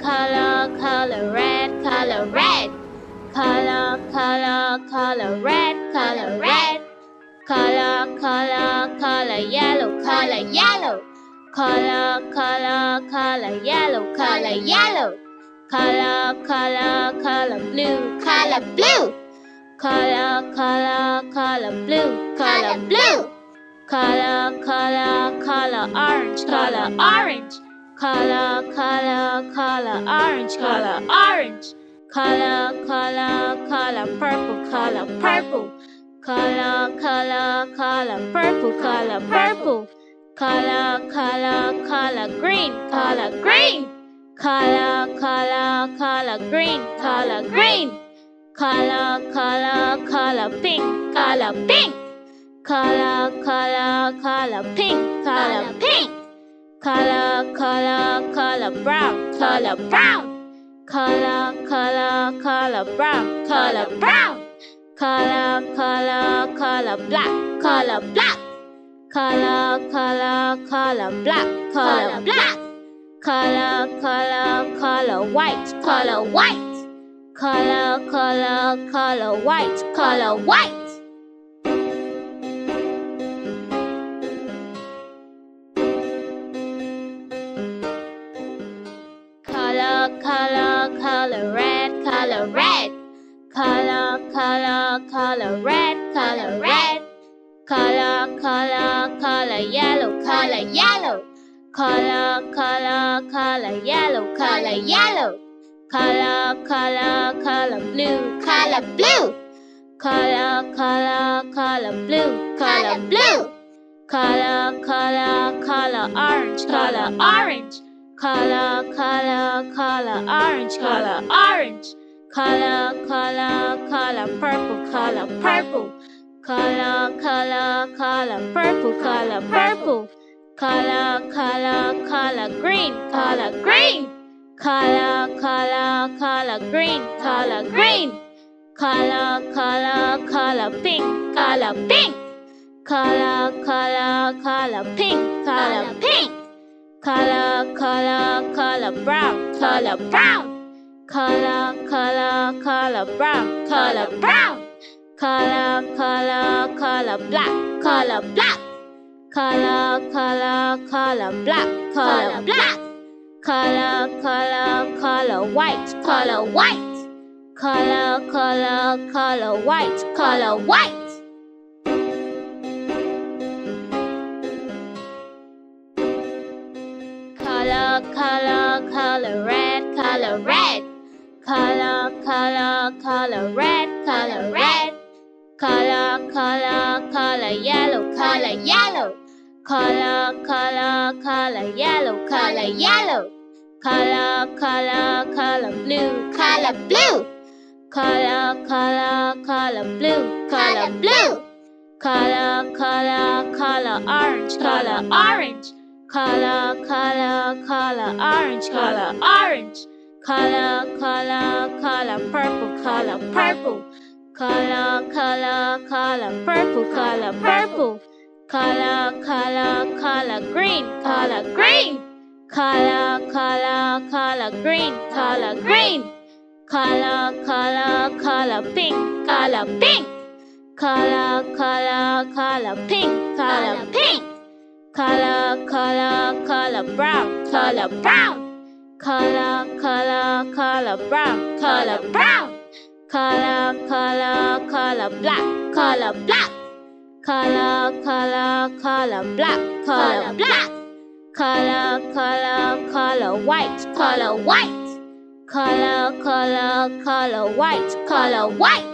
color, color, red, color red. Color, color, color red, color red. Color, color, color yellow, color yellow. Color, color, color yellow, color yellow. Color, color, color blue, color blue. Color, color, color blue, color blue. Color, color, color orange, color orange. Color, color, color orange, color orange. Color, color, color purple, color purple. Color, color, color purple, color purple. Color, color, color green, color green. Color, color, color green, color green. Color, color, color pink, color pink. Color, color, color pink, color pink. Color, color, color brown, color brown. Color, color, color brown, color brown. Color, color, color black, color black. Color, color, color black, color black. Color, color, color white, color white. Color, color, color white, color white. Color, color red, color red. Color, color, color red, color red. Color, color, color yellow, color yellow. Color, color, color yellow, color yellow. Color, color, color blue, color blue. Color, color, color blue, color blue. Color, color, color orange, color orange. Color, color, color orange, color orange. Color, color, color purple, color purple. Color, color, color purple, color purple. Color, color, color green, color green. Color, color, color green, color green. Color, color, color pink, color pink. Color, color, color pink, color pink. Color, color, color brown, color brown. Color, color, color brown, color brown. Color, color, color black, color black. Color, color, color black, color black. Color, color, color white, color white. Color, color, color white, color white. Color, color, color red, color red. Color, color, color red, color red. Color, color, color yellow, color yellow. Color, color, color yellow, color yellow. Color, color, color blue, color blue. Color, color, color blue, color blue. Color, color, color orange, color orange. Color, color, color orange, color orange. Color, color, color purple, color purple. Color, color, color purple, color purple. Color, color, color green, color green. Color, color, color green, color green. Color, color, color pink, color pink. Color, color, color pink, color pink. Color, color, color brown, color brown. Color, color, color brown, color brown. Color, color, color black, color black. Color, color, color black, color black. Color, color, color white, color white. Color, color, color white, color white.